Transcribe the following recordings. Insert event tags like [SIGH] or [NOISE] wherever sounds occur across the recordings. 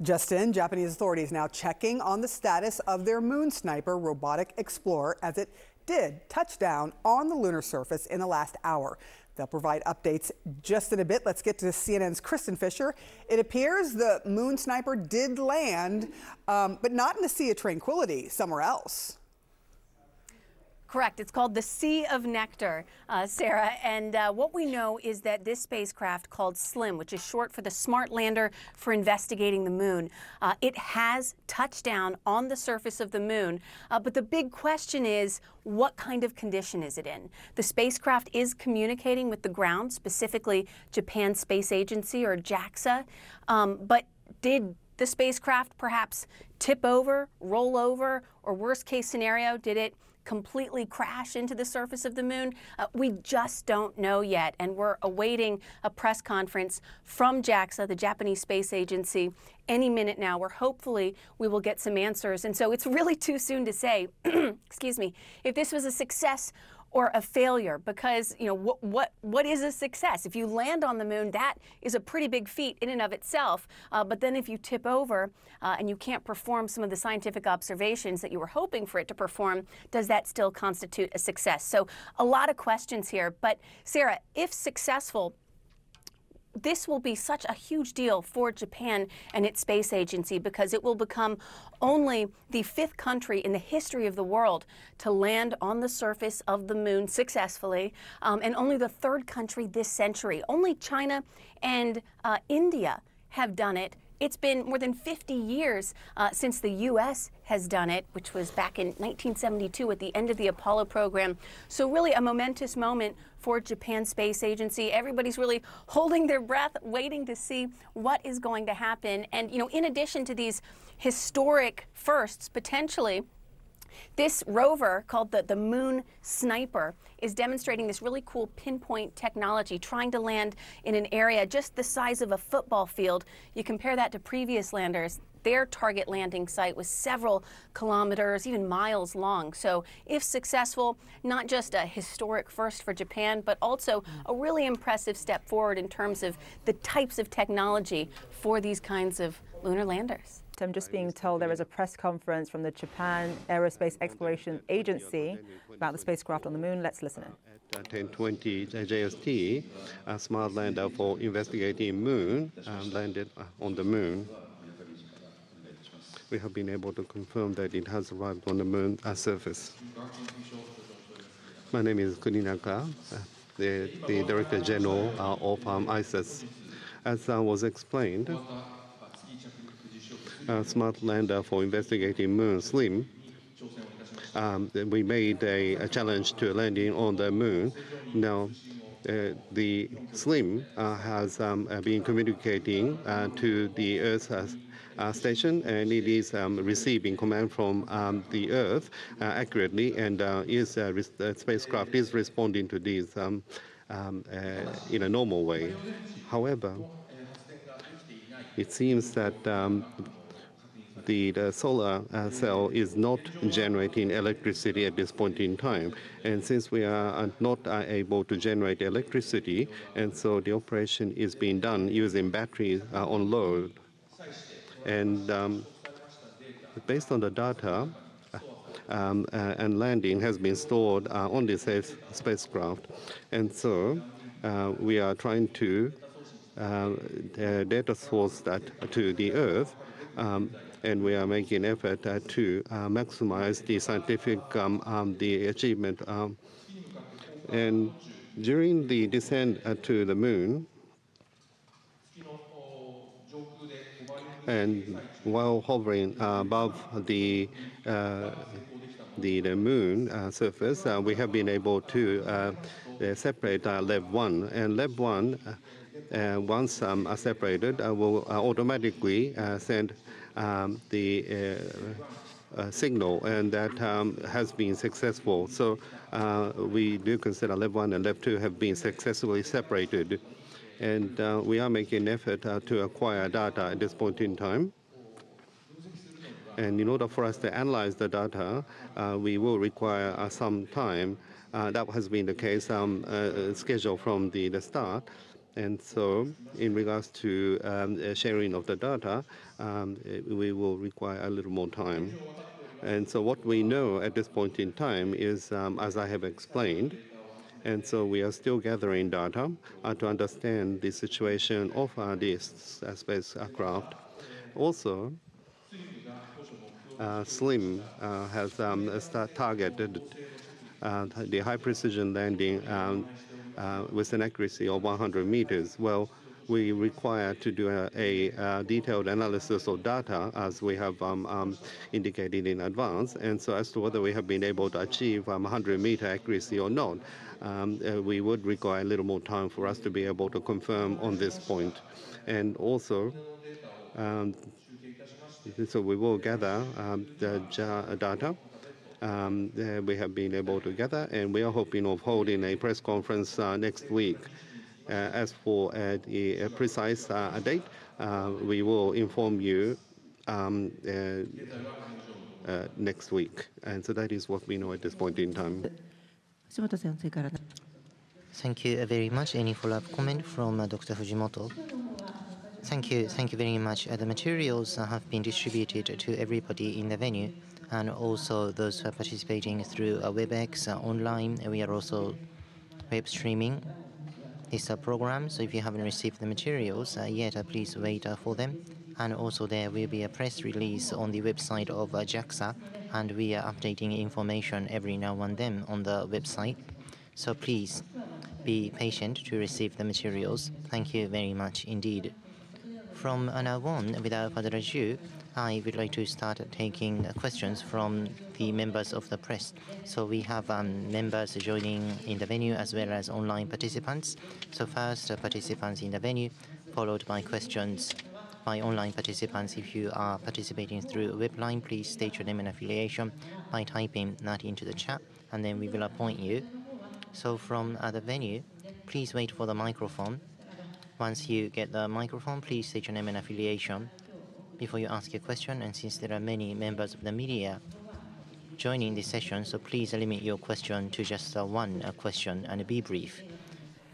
Just in, Japanese authorities now checking on the status of their Moon Sniper robotic explorer as it did touch down on the lunar surface in the last hour. They'll provide updates just in a bit. Let's get to CNN's Kristin Fisher. It appears the Moon Sniper did land, um, but not in the Sea of Tranquility, somewhere else. Correct. It's called the Sea of Nectar, uh, Sara. And uh, what we know is that this spacecraft called SLIM, which is short for the Smart Lander for Investigating the Moon, uh, it has touched down on the surface of the moon. Uh, but the big question is, what kind of condition is it in? The spacecraft is communicating with the ground, specifically Japan Space Agency or JAXA. Um, but did the spacecraft perhaps tip over, roll over, or worst case scenario, did it completely crash into the surface of the moon? Uh, we just don't know yet, and we're awaiting a press conference from JAXA, the Japanese Space Agency, any minute now, where hopefully we will get some answers. And so it's really too soon to say, [CLEARS THROAT] excuse me, if this was a success or a failure because you know what what what is a success? If you land on the moon that is a pretty big feat in and of itself. Uh, but then if you tip over uh, and you can't perform some of the scientific observations that you were hoping for it to perform does that still constitute a success? So a lot of questions here. But Sara if successful this will be such a huge deal for Japan and its space agency because it will become only the fifth country in the history of the world to land on the surface of the moon successfully, um, and only the third country this century. Only China and uh, India have done it it's been more than 50 years uh, since the U.S. has done it, which was back in 1972 at the end of the Apollo program. So, really, a momentous moment for Japan Space Agency. Everybody's really holding their breath, waiting to see what is going to happen. And, you know, in addition to these historic firsts, potentially, this rover called the, the Moon Sniper is demonstrating this really cool pinpoint technology, trying to land in an area just the size of a football field. You compare that to previous landers, their target landing site was several kilometers, even miles long. So, if successful, not just a historic first for Japan, but also a really impressive step forward in terms of the types of technology for these kinds of lunar landers. I'm just being told there is a press conference from the Japan Aerospace Exploration Agency about the spacecraft on the moon. Let's listen in. At 1020 JST, a smart lander for investigating moon uh, landed uh, on the moon. We have been able to confirm that it has arrived on the moon uh, surface. My name is Kuninaka, uh, the, the Director General uh, of um, ISAS. As uh, was explained, uh, smart lander for investigating moon SLIM. Um, we made a, a, challenge to landing on the moon. Now, uh, the SLIM uh, has um, uh, been communicating uh, to the Earth uh, station, and it is um, receiving command from um, the Earth accurately, and is the spacecraft is responding to these um, um, in a normal way. However, it seems that the, the solar uh, cell is not generating electricity at this point in time. And since we are uh, not uh, able to generate electricity, and so the operation is being done using batteries on load. And um, based on the data, um, uh, and landing has been stored uh, on this spacecraft. And so uh, we are trying to data source that to the Earth um, and we are making effort uh, to uh, maximize the scientific um, um, the achievement. Um, and during the descent uh, to the moon, and while hovering above the the, the moon uh, surface, uh, we have been able to uh, separate LEV 1. And LEV 1, once um, separated, will automatically send um, the uh, uh, signal, and that um, has been successful. So uh, we do consider LEV 1 and LEV 2 have been successfully separated. And we are making an effort to acquire data at this point in time. And in order for us to analyze the data, uh, we will require uh, some time. Uh, that has been the case um, scheduled from the, the start. And so, in regards to um, uh, sharing of the data, um, uh, we will require a little more time. And so, what we know at this point in time is, um, as I have explained, and so we are still gathering data uh, to understand the situation of uh, this uh, spacecraft. Also, uh, SLIM uh, has um, targeted the high precision landing um, uh, with an accuracy of 100 meters. Well, we require to do a, a, a, detailed analysis of data as we have um, um, indicated in advance. And so as to whether we have been able to achieve um, 100 meter accuracy or not, um, uh, we would require a little more time for us to be able to confirm on this point. And also, um, so we will gather um, the data we have been able to gather, and we are hoping of holding a press conference uh, next week. Uh, as for uh, a precise uh, date, uh, we will inform you um, uh, next week. And so that is what we know at this point in time. Thank you very much. Any follow-up comment from Dr. Fujimoto? Thank you. Thank you very much. the materials have been distributed to everybody in the venue and also those who are participating through uh, WebEx uh, online. We are also web streaming this uh, program. So if you haven't received the materials yet, please wait for them. And also there will be a press release on the website of JAXA, and we are updating information every now and then on the website. So please be patient to receive the materials. Thank you very much indeed. From now on, without further ado, I would like to start taking questions from the members of the press. So we have um, members joining in the venue as well as online participants. So first, uh, participants in the venue, followed by questions by online participants. If you are participating through web line, please state your name and affiliation by typing that into the chat, and then we will appoint you. So from uh, the venue, please wait for the microphone. Once you get the microphone, please state your name and affiliation before you ask a question. And since there are many members of the media joining this session, so please limit your question to just one question and be brief.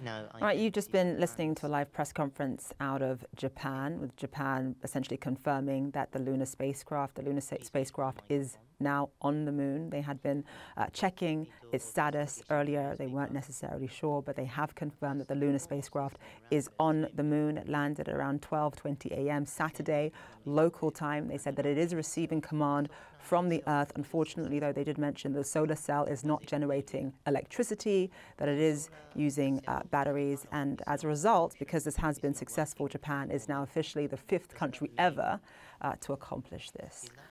Now, All right, you've just been listening to a live press conference out of Japan, with Japan essentially confirming that the lunar spacecraft, the lunar spacecraft, is now on the moon. They had been uh, checking its status earlier. They weren't necessarily sure, but they have confirmed that the lunar spacecraft is on the moon. It landed around 12:20 a.m. Saturday local time. They said that it is receiving command from the Earth. Unfortunately, though, they did mention the solar cell is not generating electricity, that it is using uh, batteries. And as a result, because this has been successful, Japan is now officially the fifth country ever uh, to accomplish this.